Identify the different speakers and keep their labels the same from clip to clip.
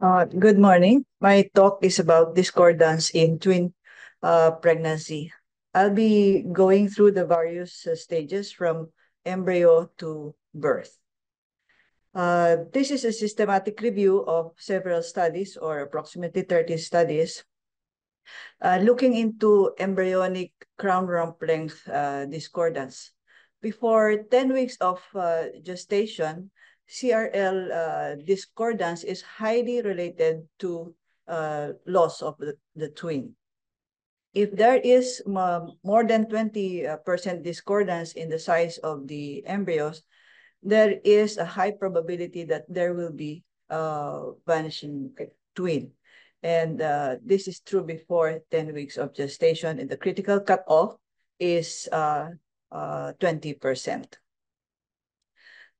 Speaker 1: Uh, good morning. My talk is about discordance in twin uh, pregnancy. I'll be going through the various uh, stages from embryo to birth. Uh, this is a systematic review of several studies or approximately 30 studies uh, looking into embryonic crown rump length uh, discordance. Before 10 weeks of gestation, CRL uh, discordance is highly related to uh, loss of the, the twin. If there is more than 20% discordance in the size of the embryos, there is a high probability that there will be a vanishing twin. And uh, this is true before 10 weeks of gestation, and the critical cutoff is 20%. Uh, uh,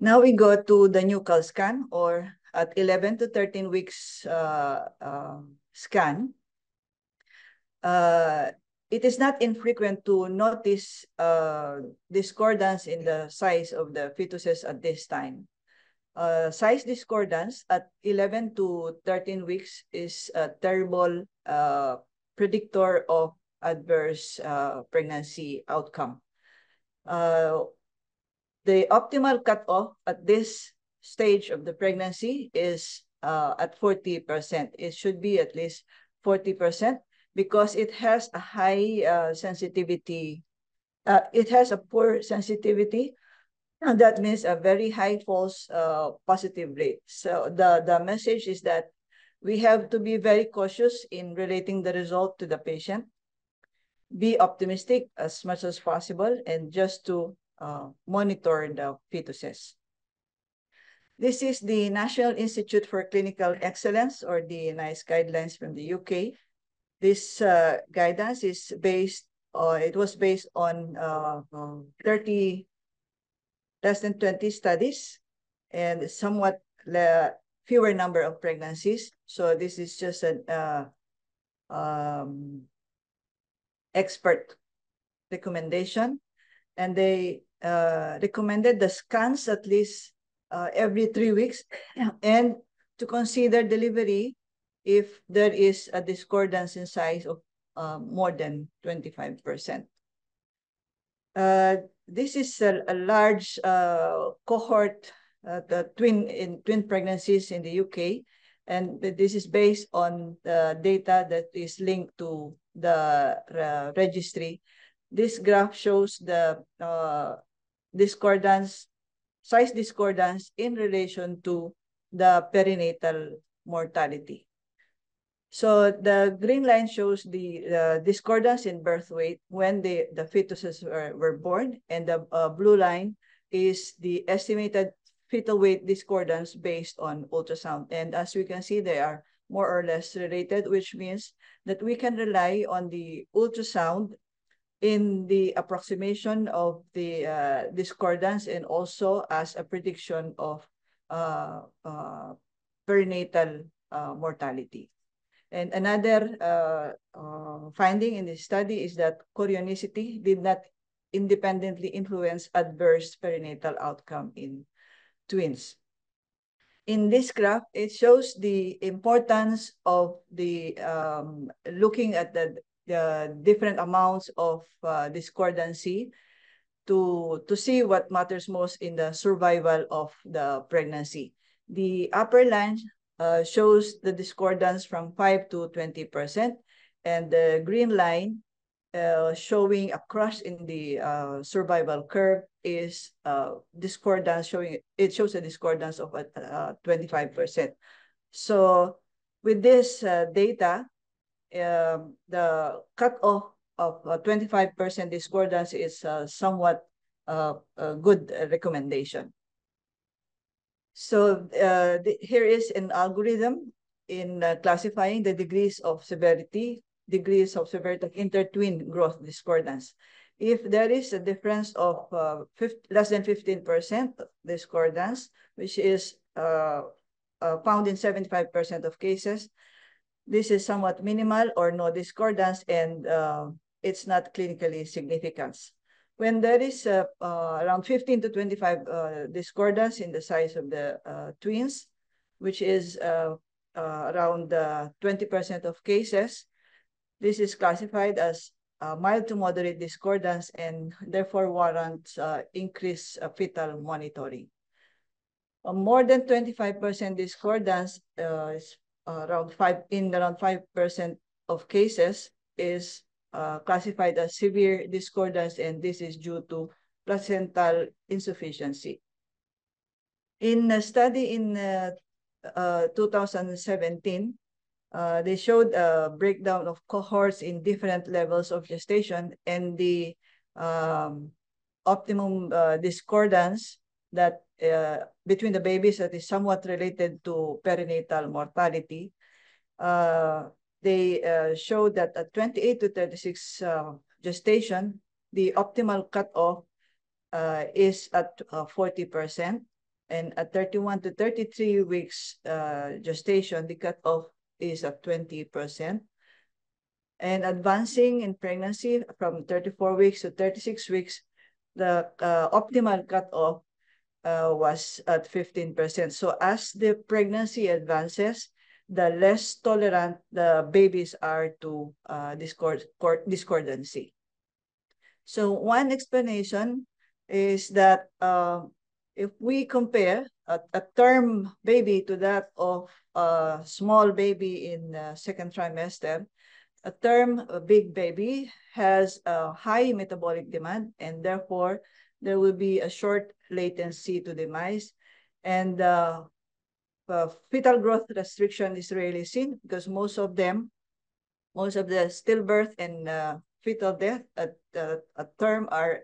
Speaker 1: now we go to the nuchal scan or at 11 to 13 weeks uh, uh, scan. Uh, it is not infrequent to notice uh, discordance in the size of the fetuses at this time. Uh, size discordance at 11 to 13 weeks is a terrible uh, predictor of adverse pregnancy outcome. The optimal cutoff at this stage of the pregnancy is uh, at 40%. It should be at least 40% because it has a high uh, sensitivity. Uh, it has a poor sensitivity. And that means a very high false uh, positive rate. So the, the message is that we have to be very cautious in relating the result to the patient. Be optimistic as much as possible and just to uh, monitor the fetuses. This is the National Institute for Clinical Excellence or the NICE guidelines from the UK. This uh, guidance is based, uh, it was based on uh, um, 30, less than 20 studies and somewhat fewer number of pregnancies. So this is just an uh, um, expert recommendation. And they uh, recommended the scans at least uh, every three weeks and to consider delivery if there is a discordance in size of uh, more than 25%. Uh, this is a, a large uh, cohort, uh, the twin in twin pregnancies in the UK, and this is based on the data that is linked to the registry. This graph shows the uh, discordance, size discordance in relation to the perinatal mortality. So the green line shows the uh, discordance in birth weight when the, the fetuses were, were born, and the uh, blue line is the estimated fetal weight discordance based on ultrasound. And as we can see, they are more or less related, which means that we can rely on the ultrasound in the approximation of the uh, discordance and also as a prediction of uh, uh, perinatal uh, mortality. And another uh, uh, finding in this study is that chorionicity did not independently influence adverse perinatal outcome in twins. In this graph, it shows the importance of the um, looking at the the different amounts of uh, discordancy to, to see what matters most in the survival of the pregnancy. The upper line uh, shows the discordance from 5 to 20%, and the green line uh, showing a crush in the uh, survival curve is uh, discordance showing, it shows a discordance of 25%. Uh, so with this uh, data, um, the cutoff of 25% uh, discordance is uh, somewhat uh, a good recommendation. So uh, the, here is an algorithm in uh, classifying the degrees of severity, degrees of severity of intertwin growth discordance. If there is a difference of uh, 50, less than 15% discordance, which is found in 75% of cases, this is somewhat minimal or no discordance and uh, it's not clinically significant. When there is uh, uh, around 15 to 25 uh, discordance in the size of the uh, twins, which is uh, around 20% of cases. This is classified as mild to moderate discordance and therefore warrants increased fetal monitoring. More than 25% discordance uh, around five in around 5% of cases is uh, classified as severe discordance and this is due to placental insufficiency. In a study in uh, uh, 2017, uh, they showed a breakdown of cohorts in different levels of gestation and the um, optimum uh, discordance that uh, between the babies that is somewhat related to perinatal mortality. Uh, they uh, showed that at 28 to 36 uh, gestation, the optimal cutoff uh, is at 40%. And at 31 to 33 weeks uh, gestation, the cutoff is at 20%. And advancing in pregnancy from 34 weeks to 36 weeks, the uh, optimal cutoff uh, was at 15%. So as the pregnancy advances, the less tolerant the babies are to uh, discord, discordancy. So one explanation is that uh, if we compare a, a, term baby to that of a small baby in the second trimester, a term a big baby has a high metabolic demand and therefore there will be a short latency to demise and uh, uh, fetal growth restriction is rarely seen because most of them, most of the stillbirth and uh, fetal death at, uh, at term are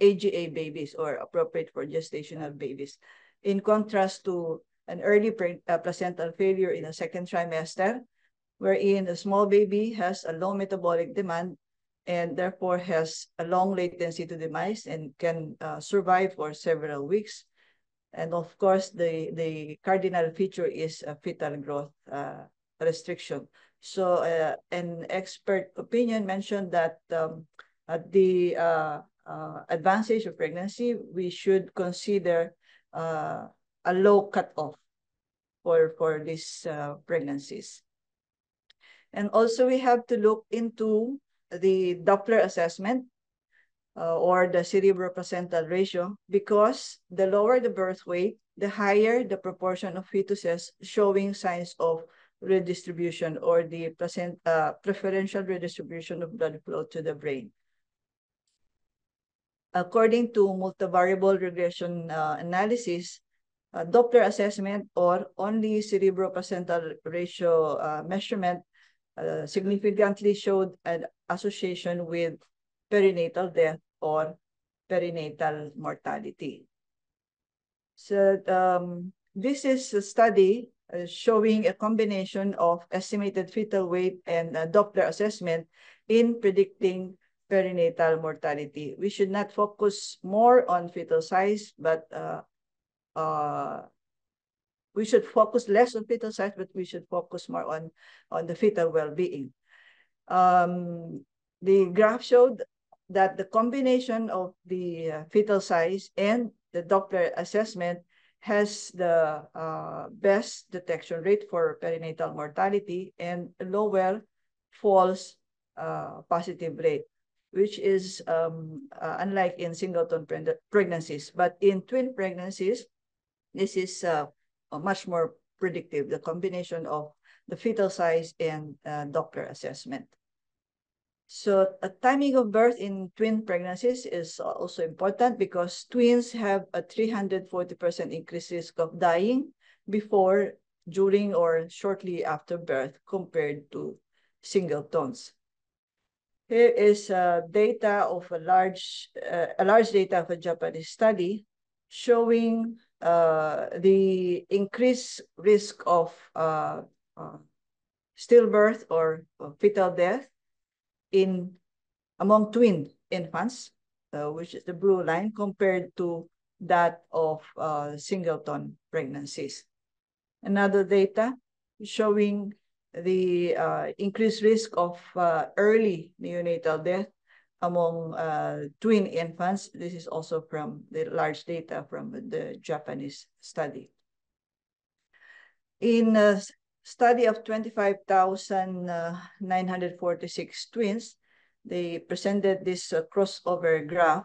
Speaker 1: AGA babies or appropriate for gestational babies. In contrast to an early uh, placental failure in the second trimester, wherein a small baby has a low metabolic demand and therefore has a long latency to demise and can uh, survive for several weeks. And of course, the, the cardinal feature is a fetal growth uh, restriction. So uh, an expert opinion mentioned that um, at the uh, uh, advanced age of pregnancy, we should consider uh, a low cutoff for, for these pregnancies. And also we have to look into the Doppler assessment uh, or the cerebral cerebroplacental ratio because the lower the birth weight, the higher the proportion of fetuses showing signs of redistribution or the placenta, uh, preferential redistribution of blood flow to the brain. According to multivariable regression uh, analysis, uh, Doppler assessment or only cerebral cerebroplacental ratio uh, measurement uh, significantly showed an association with perinatal death or perinatal mortality. So um, this is a study uh, showing a combination of estimated fetal weight and uh, Doppler assessment in predicting perinatal mortality. We should not focus more on fetal size, but uh, uh, we should focus less on fetal size, but we should focus more on, on the fetal well-being. Um, the graph showed that the combination of the uh, fetal size and the Doppler assessment has the uh, best detection rate for perinatal mortality and lower false uh, positive rate, which is um, uh, unlike in singleton pregnancies. But in twin pregnancies, this is uh, much more predictive, the combination of the fetal size and uh, Doppler assessment. So a timing of birth in twin pregnancies is also important because twins have a 340% increased risk of dying before, during, or shortly after birth compared to singletons. Here is uh, data of a large, uh, a large data of a Japanese study showing uh, the increased risk of uh, uh, stillbirth or fetal death in among twin infants, uh, which is the blue line, compared to that of uh, singleton pregnancies. Another data showing the uh, increased risk of uh, early neonatal death among uh, twin infants. This is also from the large data from the Japanese study. In uh, study of 25,946 twins, they presented this uh, crossover graph.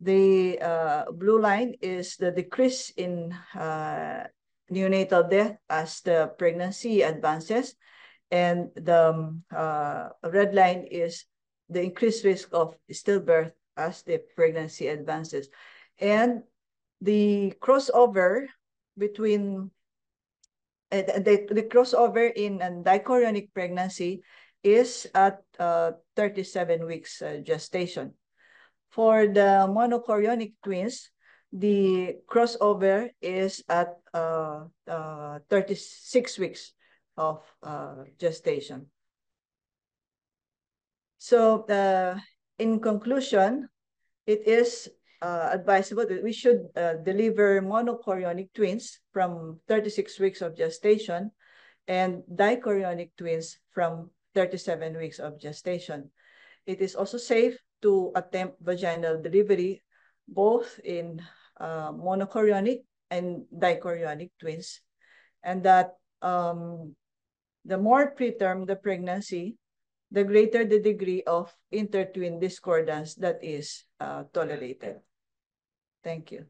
Speaker 1: The uh, blue line is the decrease in uh, neonatal death as the pregnancy advances. And the um, uh, red line is the increased risk of stillbirth as the pregnancy advances. And the crossover between uh, the, the crossover in a dichorionic pregnancy is at uh, 37 weeks uh, gestation. For the monochorionic twins, the crossover is at uh, uh, 36 weeks of uh, gestation. So uh, in conclusion, it is uh, advisable that we should uh, deliver monochorionic twins from 36 weeks of gestation and dichorionic twins from 37 weeks of gestation. It is also safe to attempt vaginal delivery both in uh, monochorionic and dichorionic twins, and that um, the more preterm the pregnancy, the greater the degree of intertwin discordance that is uh, tolerated. Thank you.